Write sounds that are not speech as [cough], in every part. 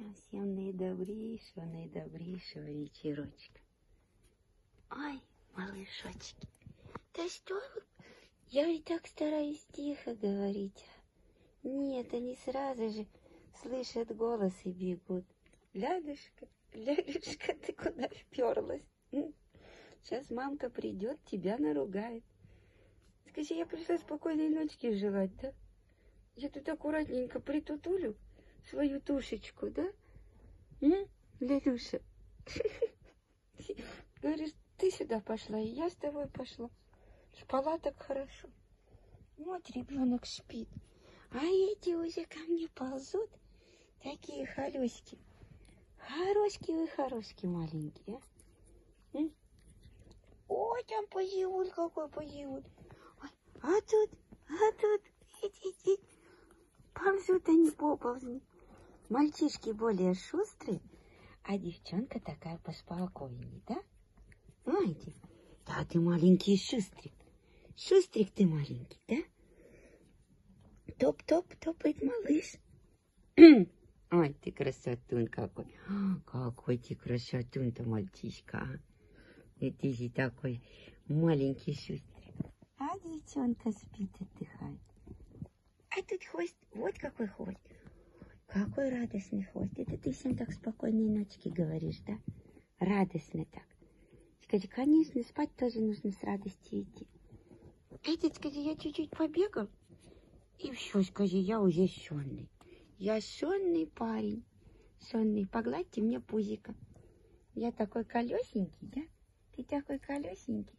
Всем-всем наидобрейшего, наидобрейшего вечерочка. Ой, малышочки, да что? Я и так стараюсь тихо говорить. Нет, они сразу же слышат голос и бегут. Лядушка, Лядушка, ты куда вперлась? Сейчас мамка придет, тебя наругает. Скажи, я пришла спокойной ночки желать, да? Я тут аккуратненько притутулю свою тушечку, да? М? Лялюша, говоришь, ты сюда пошла, и я с тобой пошла. Спала так хорошо. Вот ребенок спит. А эти уже ко мне ползут, такие холюськи. Хорошки вы, хорошки маленькие. А? Ой, там позиуль какой позиуль. Ой, а тут, а тут, идите, ползут они поползни. Мальчишки более шустрые, а девчонка такая поспокойнее, да? Знаете? Да, ты маленький шустрик. Шустрик ты маленький, да? Топ-топ, топает малыш. [clears throat] Ой, ты красотун какой. [gasps] Какой ты красотун-то, мальчишка. а. И ты же такой маленький шустрик. А девчонка спит, отдыхает. А тут хвост, вот какой хвост. Какой радостный хвост. Это ты всем так спокойной ночки говоришь, да? Радостно так. Скажи, конечно, спать тоже нужно с радостью идти. Эти, скажи, я чуть-чуть побегал, и все, скажи, я уже сонный. Я сонный парень. Сонный. Погладьте мне пузико. Я такой колесенький, да? Ты такой колесенький.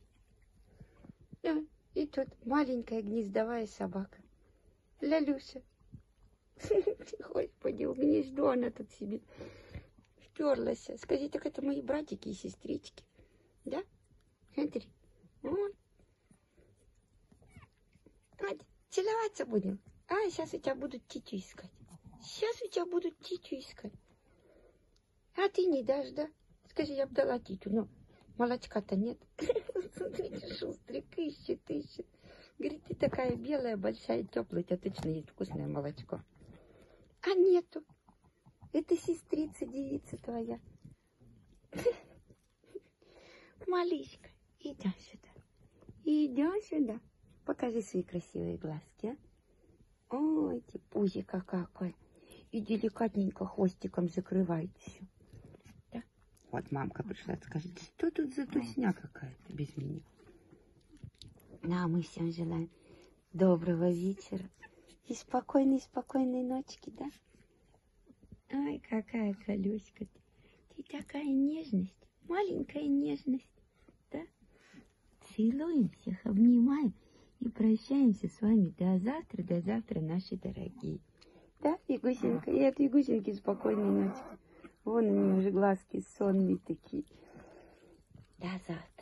Да, и тут маленькая гнездовая собака. Лялюся. [laughs] Господи, гнездо она тут себе вперлась. Скажи, так это мои братики и сестрички. Да? Смотри. Вон. Целоваться будем. А, сейчас у тебя будут титю искать. Сейчас у тебя будут титю искать. А ты не дашь, да? Скажи, я бы дала титю, но молочка-то нет. Смотрите, [laughs] шустрик ищет, ищет. Говорит, ты такая белая, большая, теплая, у тебя точно есть вкусное молочко. А нету. Это сестрица, девица твоя. [laughs] Малышка, иди сюда. Иди сюда. Покажи свои красивые глазки, а. Ой, пузика какой. И деликатненько хвостиком закрывает все. Да? Вот мамка пришла, скажет, что тут за тусня какая-то без меня? Да, мы всем желаем доброго вечера и спокойной, спокойной ночки, да? Ай, какая колеска ты. Ты такая нежность, маленькая нежность, да? Целуем всех, обнимаем и прощаемся с вами до завтра, до завтра, наши дорогие. Да, Ягусенька? И от Ягусеньки спокойной ночи. Вон у нее уже глазки сонные такие. До завтра.